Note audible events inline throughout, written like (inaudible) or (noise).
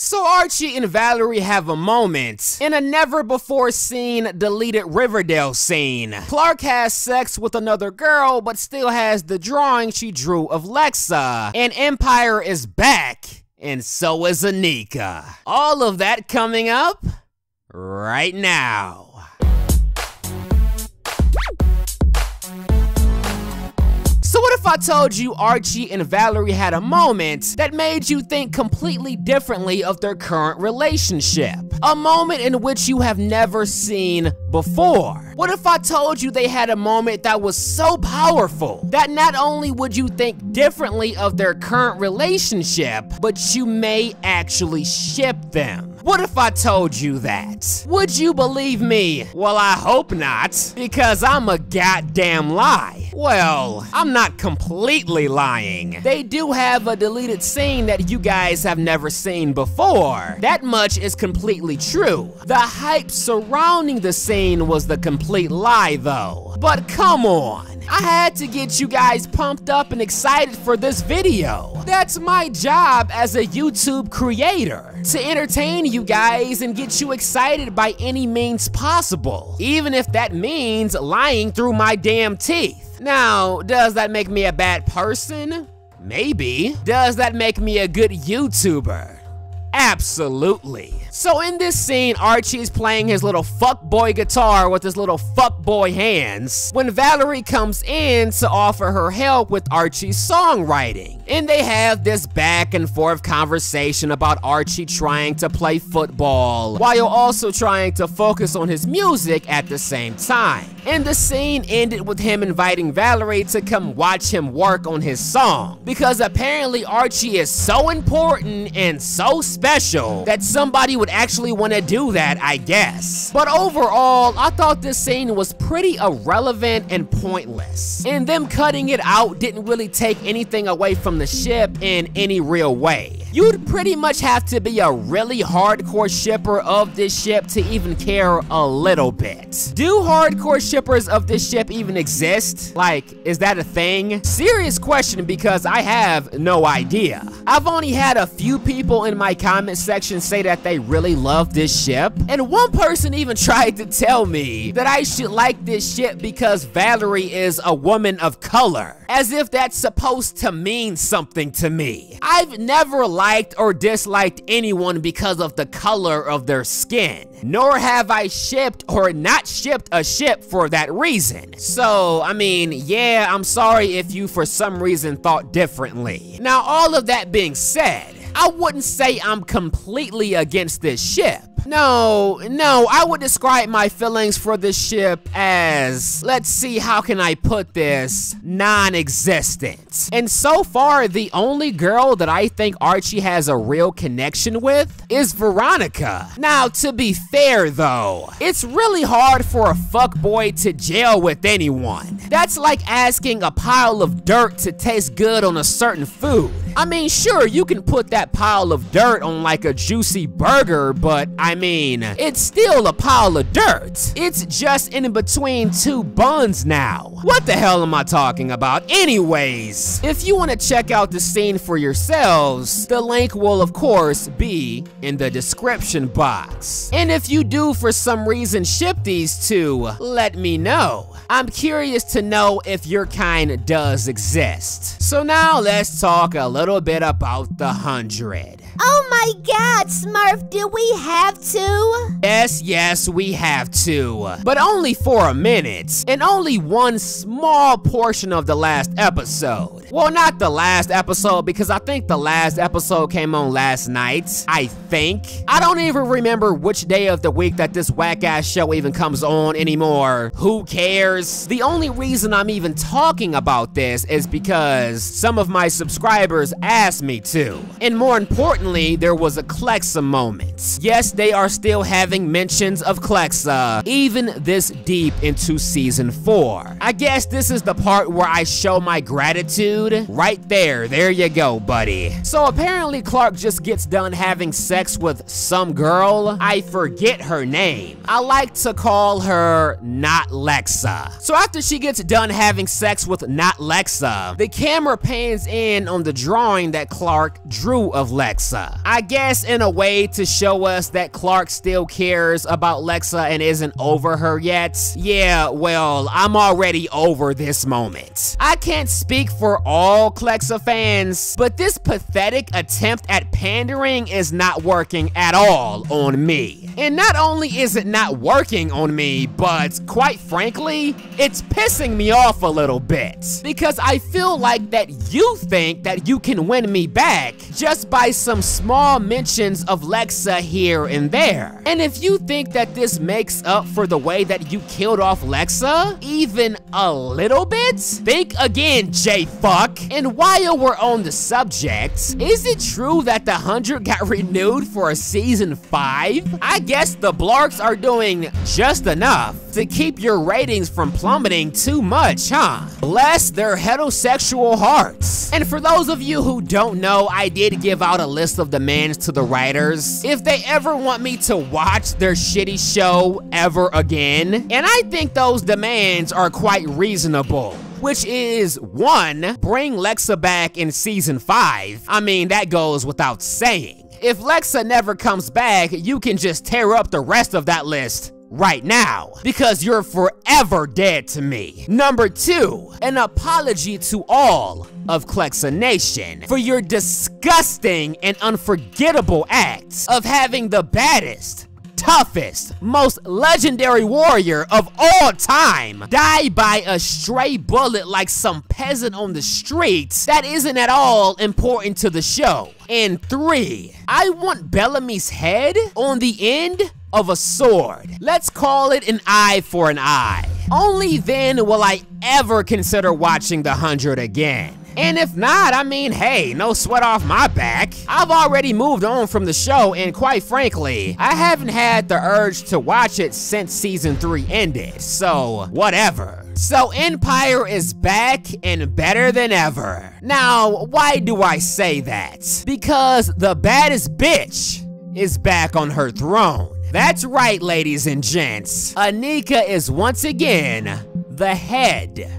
So Archie and Valerie have a moment in a never before seen deleted Riverdale scene. Clarke has sex with another girl but still has the drawing she drew of Lexa. And Empire is back and so is Anika. All of that coming up right now. I told you Archie and Valerie had a moment that made you think completely differently of their current relationship? A moment in which you have never seen before. What if I told you they had a moment that was so powerful that not only would you think differently of their current relationship, but you may actually ship them? What if I told you that? Would you believe me? Well, I hope not, because I'm a goddamn lie. Well, I'm not completely lying. They do have a deleted scene that you guys have never seen before. That much is completely true. The hype surrounding the scene was the complete lie though. But come on. I had to get you guys pumped up and excited for this video. That's my job as a YouTube creator, to entertain you guys and get you excited by any means possible, even if that means lying through my damn teeth. Now, does that make me a bad person? Maybe. Does that make me a good YouTuber? Absolutely. So in this scene, Archie is playing his little fuckboy guitar with his little fuckboy hands when Valerie comes in to offer her help with Archie's songwriting. And they have this back and forth conversation about Archie trying to play football while also trying to focus on his music at the same time. And the scene ended with him inviting Valerie to come watch him work on his song because apparently Archie is so important and so special that somebody would actually want to do that, I guess. But overall, I thought this scene was pretty irrelevant and pointless. And them cutting it out didn't really take anything away from the ship in any real way. You'd pretty much have to be a really hardcore shipper of this ship to even care a little bit. Do hardcore shippers of this ship even exist? Like, is that a thing? Serious question because I have no idea. I've only had a few people in my comment section say that they really love this ship, and one person even (laughs) tried to tell me that I should like this ship because Valerie is a woman of color, as if that's supposed to mean something to me. I've never liked or disliked anyone because of the color of their skin, nor have I shipped or not shipped a ship for that reason. So, I mean, yeah, I'm sorry if you for some reason thought differently. Now, all of that being said, I wouldn't say I'm completely against this ship. No, no, I would describe my feelings for this ship as, let's see, how can I put this, non-existent. And so far, the only girl that I think Archie has a real connection with is Veronica. Now, to be fair though, it's really hard for a fuckboy to jail with anyone. That's like asking a pile of dirt to taste good on a certain food. I mean, sure, you can put that pile of dirt on like a juicy burger, but I mean, it's still a pile of dirt. It's just in between two buns now. What the hell am I talking about? Anyways, if you want to check out the scene for yourselves, the link will of course be in the description box. And if you do for some reason ship these two, let me know. I'm curious to know if your kind does exist. So now let's talk a little bit about the hundred dread. Oh my god, Smurf, do we have to? Yes, yes, we have to. But only for a minute, and only one small portion of the last episode. Well, not the last episode, because I think the last episode came on last night. I think. I don't even remember which day of the week that this whack-ass show even comes on anymore. Who cares? The only reason I'm even talking about this is because some of my subscribers asked me to. And more importantly, there was a Clexa moment. Yes, they are still having mentions of Clexa, even this deep into season 4. I guess this is the part where I show my gratitude. Right there, there you go, buddy. So apparently Clarke just gets done having sex with some girl. I forget her name. I like to call her Not Lexa. So after she gets done having sex with Not Lexa, the camera pans in on the drawing that Clarke drew of Lexa. Lexa. I guess in a way to show us that Clarke still cares about Lexa and isn't over her yet. Yeah, well, I'm already over this moment. I can't speak for all Clexa fans, but this pathetic attempt at pandering is not working at all on me. And not only is it not working on me, but quite frankly, it's pissing me off a little bit. Because I feel like that you think that you can win me back just by some small mentions of Lexa here and there. And if you think that this makes up for the way that you killed off Lexa, even a little bit, think again, J-Fuck. And while we're on the subject, is it true that the 100 got (laughs) renewed for a season 5? I guess the Blarks are doing just enough to keep your ratings from plummeting too much, huh? Bless their heterosexual hearts. And for those of you who don't know, I did give out a list of demands to the writers. If they ever want me to watch their shitty show ever again, and I think those demands are quite reasonable which is one, bring Lexa back in season 5. I mean, that goes without saying. If Lexa never comes back, you can just tear up the rest of that list right now because you're forever dead to me. Number two, an apology to all of Clexa Nation for your disgusting and unforgettable acts of having the baddest, toughest, most legendary warrior of all time die by a stray bullet like some peasant on the streets that isn't at all important to the show. And three, I want Bellamy's head on the end of a sword. Let's call it an eye for an eye. Only then will I ever consider watching The Hundred again. And if not, I mean, hey, no sweat off my back. I've already moved on from the show, and quite frankly, I haven't had the urge to watch it since season 3 ended, so whatever. So Empire is back and better than ever. Now, why do I say that? Because the baddest bitch is back on her throne. That's right, ladies and gents. Anika is once again the head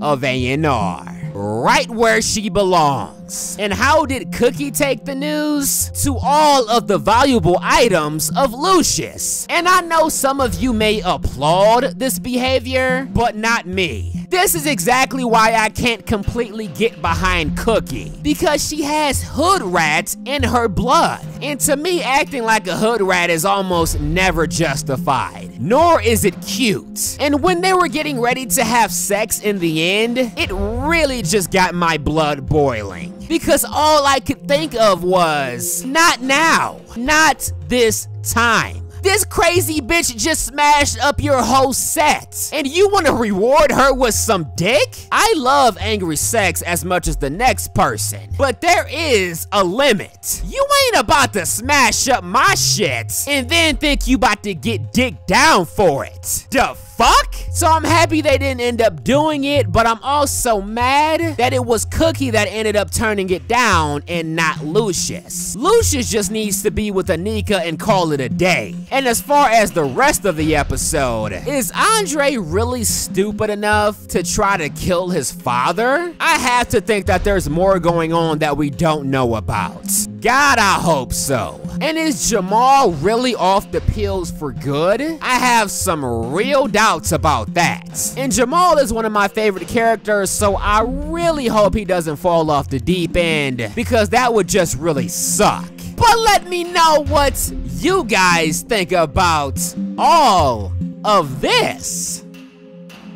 of A&R right where she belongs. And how did Cookie take the news? To all of the valuable items of Lucius. And I know some of you may applaud this behavior, but not me. This is exactly why I can't completely get behind Cookie. Because she has hood rats in her blood. And to me, acting like a hood rat is almost never justified. Nor is it cute. And when they were getting ready to have sex in the end, it really just got my blood boiling. Because all I could think of was, not now, not this time. This crazy bitch just smashed up your whole set. And you want to reward her with some dick? I love angry sex as much as the next person. But there is a limit. You ain't about to smash up my shit and then think you about to get dick down for it. The fuck? So I'm happy they didn't end up doing it, but I'm also mad that it was Cookie that ended up turning it down and not Lucius. Lucius just needs to be with Anika and call it a day. And as far as the rest of the episode, is Andre really stupid enough to try to kill his father? I have to think that there's more going on that we don't know about. God, I hope so. And is Jamal really off the pills for good? I have some real doubts about that. And Jamal is one of my favorite characters, so I really hope he doesn't fall off the deep end because that would just really suck. But let me know what you guys think about all of this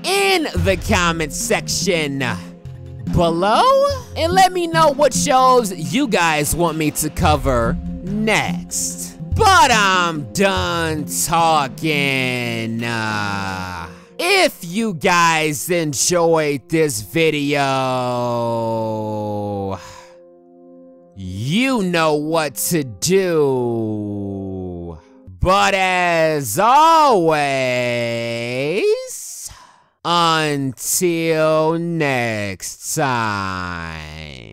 in the comment section below and let me know what shows you guys want me to cover next. But I'm done talking. Uh, if you guys enjoyed this video, you know what to do. But as always, until next time.